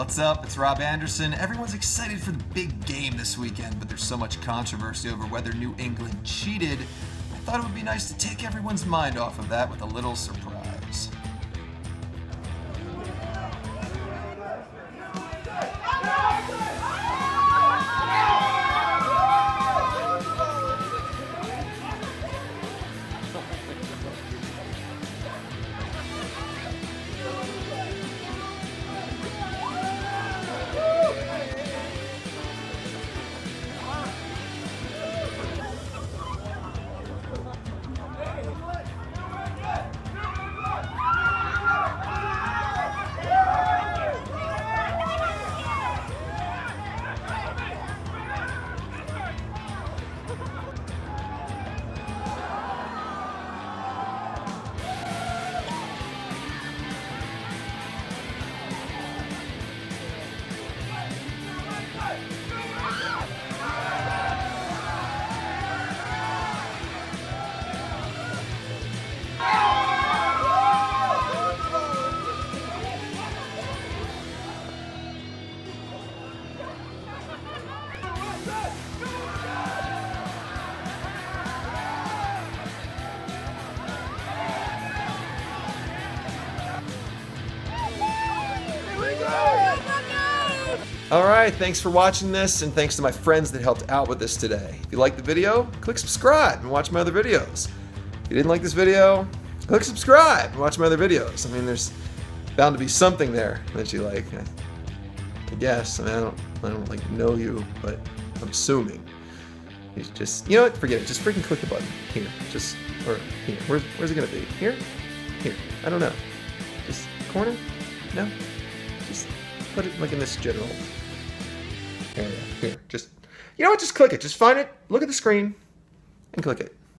What's up? It's Rob Anderson. Everyone's excited for the big game this weekend, but there's so much controversy over whether New England cheated. I thought it would be nice to take everyone's mind off of that with a little surprise. All right, thanks for watching this, and thanks to my friends that helped out with this today. If you liked the video, click subscribe and watch my other videos. If you didn't like this video, click subscribe and watch my other videos. I mean, there's bound to be something there that you like. I guess. I mean, I don't, I don't like know you, but I'm assuming. You just, you know what? Forget it. Just freaking click the button here. Just or here. Where's, where's it gonna be? Here? Here. I don't know. Just corner? No. Just put it like in this general area here. Just, you know what? Just click it. Just find it. Look at the screen, and click it.